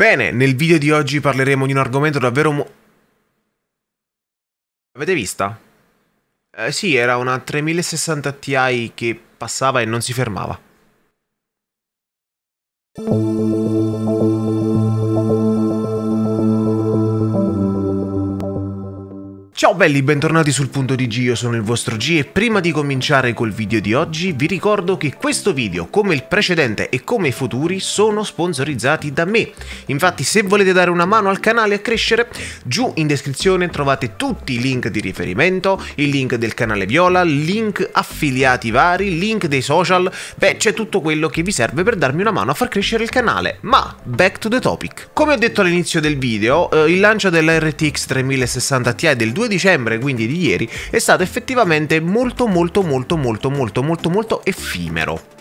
Bene, nel video di oggi parleremo di un argomento davvero mo... Avete vista? Eh, sì, era una 3060 Ti che passava e non si fermava. Belli, bentornati sul punto di G, io sono il vostro G e prima di cominciare col video di oggi vi ricordo che questo video, come il precedente e come i futuri, sono sponsorizzati da me. Infatti se volete dare una mano al canale a crescere, giù in descrizione trovate tutti i link di riferimento, il link del canale Viola, link affiliati vari, link dei social, beh c'è tutto quello che vi serve per darmi una mano a far crescere il canale. Ma, back to the topic. Come ho detto all'inizio del video, eh, il lancio della RTX 3060 Ti del 2 dicembre, quindi di ieri, è stato effettivamente molto molto molto molto molto molto molto effimero.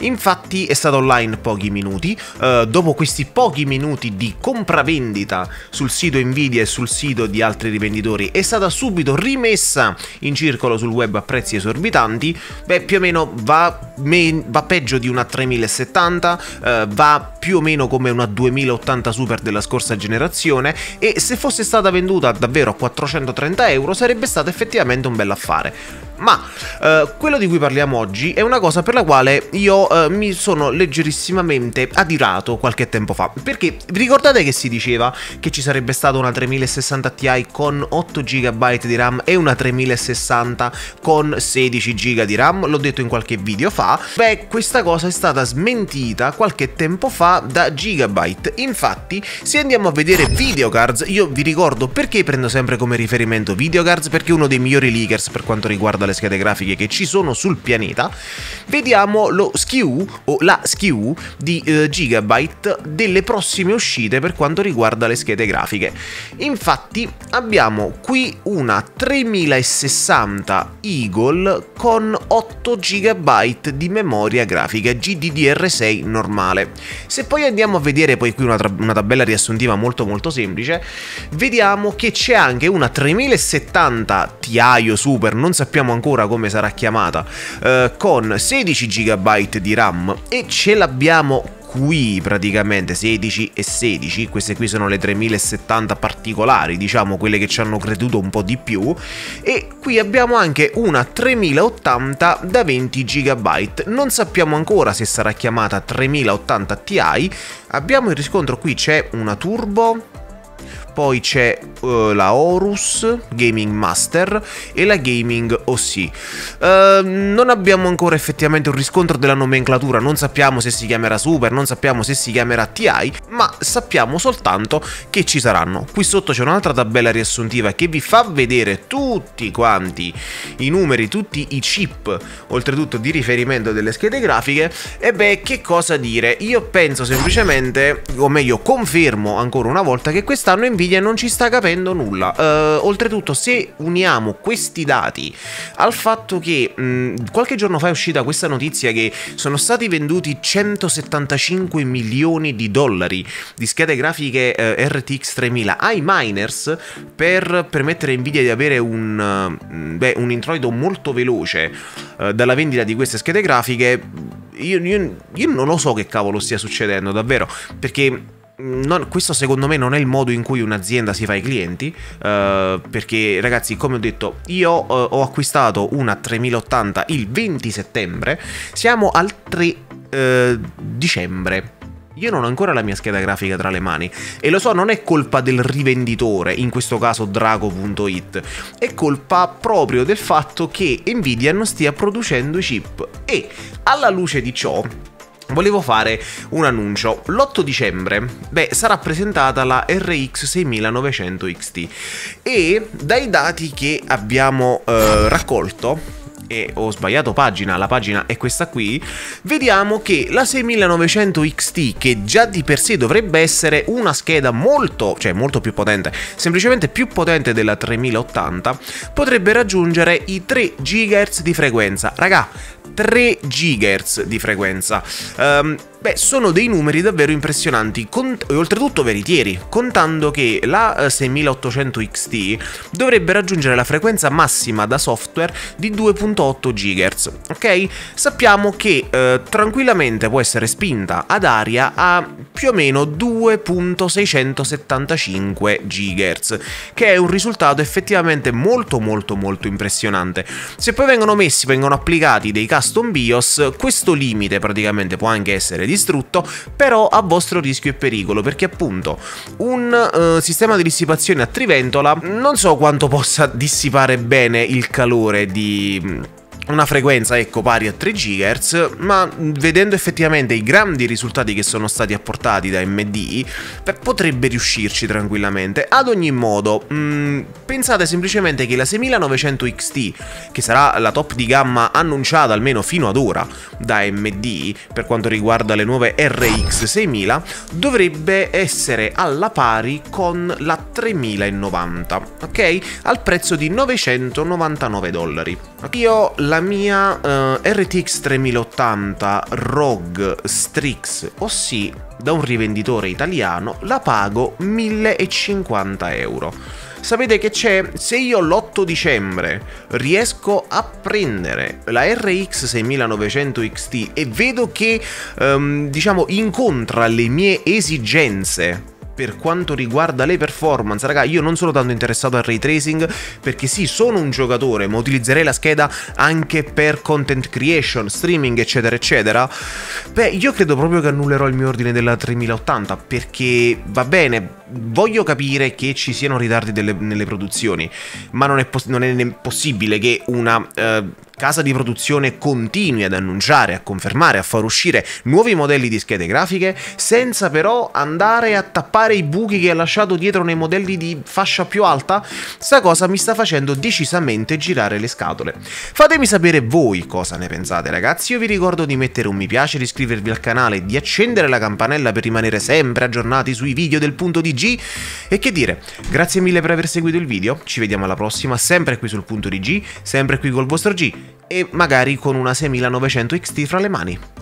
Infatti è stato online pochi minuti, uh, dopo questi pochi minuti di compravendita sul sito Nvidia e sul sito di altri rivenditori è stata subito rimessa in circolo sul web a prezzi esorbitanti, beh più o meno va, me va peggio di una 3070, uh, va più o meno come una 2080 Super della scorsa generazione e se fosse stata venduta davvero a 430 euro sarebbe stato effettivamente un bel affare. Ma uh, quello di cui parliamo oggi è una cosa per la quale io uh, mi sono leggerissimamente adirato qualche tempo fa. Perché ricordate che si diceva che ci sarebbe stata una 3060 Ti con 8 GB di RAM e una 3060 con 16 GB di RAM? L'ho detto in qualche video fa. Beh, questa cosa è stata smentita qualche tempo fa da Gigabyte. Infatti, se andiamo a vedere videocards, io vi ricordo perché prendo sempre come riferimento videocards, perché è uno dei migliori leakers per quanto riguarda le schede grafiche che ci sono sul pianeta, vediamo lo SKU o la SKU di eh, Gigabyte delle prossime uscite per quanto riguarda le schede grafiche. Infatti abbiamo qui una 3060 Eagle con 8 GB di memoria grafica GDDR6 normale. Se poi andiamo a vedere poi qui una, una tabella riassuntiva molto molto semplice, vediamo che c'è anche una 3070 Ti o Super, non sappiamo ancora come sarà chiamata, eh, con 16 GB di RAM e ce l'abbiamo qui praticamente 16 e 16, queste qui sono le 3070 particolari, diciamo quelle che ci hanno creduto un po' di più, e qui abbiamo anche una 3080 da 20 GB, non sappiamo ancora se sarà chiamata 3080 Ti, abbiamo il riscontro qui c'è una turbo, poi c'è uh, la Horus Gaming Master e la Gaming OC. Uh, ehm, non abbiamo ancora effettivamente un riscontro della nomenclatura, non sappiamo se si chiamerà Super, non sappiamo se si chiamerà TI, ma sappiamo soltanto che ci saranno. Qui sotto c'è un'altra tabella riassuntiva che vi fa vedere tutti quanti i numeri, tutti i chip, oltretutto di riferimento delle schede grafiche, e beh, che cosa dire? Io penso semplicemente, o meglio confermo ancora una volta, che quest'anno Nvidia Nvidia non ci sta capendo nulla. Uh, oltretutto, se uniamo questi dati al fatto che mh, qualche giorno fa è uscita questa notizia che sono stati venduti 175 milioni di dollari di schede grafiche uh, eh, RTX 3000 ai miners per permettere a Nvidia di avere un, uh, beh, un introito molto veloce dalla vendita di queste schede grafiche, io, io, io non lo so che cavolo stia succedendo davvero, perché non, questo secondo me non è il modo in cui un'azienda si fa ai clienti, uh, perché ragazzi, come ho detto, io uh, ho acquistato una 3080 il 20 settembre, siamo al 3 uh, dicembre. Io non ho ancora la mia scheda grafica tra le mani. E lo so, non è colpa del rivenditore, in questo caso Drago.it, è colpa proprio del fatto che Nvidia non stia producendo i chip. E alla luce di ciò Volevo fare un annuncio. L'8 dicembre, beh, sarà presentata la RX 6900 XT e dai dati che abbiamo eh, raccolto e ho sbagliato pagina, la pagina è questa qui, vediamo che la 6900 XT, che già di per sé dovrebbe essere una scheda molto, cioè molto più potente, semplicemente più potente della 3080, potrebbe raggiungere i 3 GHz di frequenza. Raga, 3 GHz di frequenza. Um, Beh, sono dei numeri davvero impressionanti e oltretutto veritieri, contando che la 6800 eh, XT dovrebbe raggiungere la frequenza massima da software di 2.8 GHz, ok? Sappiamo che eh, tranquillamente può essere spinta ad aria a più o meno 2.675 GHz, che è un risultato effettivamente molto molto molto impressionante. Se poi vengono messi, vengono applicati dei custom BIOS, questo limite praticamente può anche essere distrutto, però a vostro rischio e pericolo, perché appunto un uh, sistema di dissipazione a triventola non so quanto possa dissipare bene il calore di una frequenza ecco pari a 3 GHz, ma vedendo effettivamente i grandi risultati che sono stati apportati da MD, beh, potrebbe riuscirci tranquillamente. Ad ogni modo, mh, mm, pensate semplicemente che la 6900 XT, che sarà la top di gamma annunciata almeno fino ad ora da MD per quanto riguarda le nuove RX 6000, dovrebbe essere alla pari con la 3090, ok? Al prezzo di 999 dollari. Io la mia uh, RTX 3080 ROG Strix, ossia da un rivenditore italiano, la pago 1050 euro. Sapete che c'è? Se io l'8 dicembre riesco a prendere la RX 6900 XT e vedo che, um, diciamo, incontra le mie esigenze per quanto riguarda le performance, raga, io non sono tanto interessato al ray tracing perché sì, sono un giocatore, ma utilizzerei la scheda anche per content creation, streaming, eccetera, eccetera. Beh, io credo proprio che annullerò il mio ordine della 3080 perché va bene, voglio capire che ci siano ritardi delle, nelle produzioni, ma non è, non è possibile che una uh, casa di produzione continui ad annunciare, a confermare, a far uscire nuovi modelli di schede grafiche senza però andare a tappare i buchi che ha lasciato dietro nei modelli di fascia più alta? Sta cosa mi sta facendo decisamente girare le scatole. Fatemi sapere voi cosa ne pensate ragazzi, io vi ricordo di mettere un mi piace, di iscrivervi al canale di accendere la campanella per rimanere sempre aggiornati sui video del punto di G e che dire, grazie mille per aver seguito il video, ci vediamo alla prossima sempre qui sul punto di G, sempre qui col vostro G e magari con una 6900 XT fra le mani.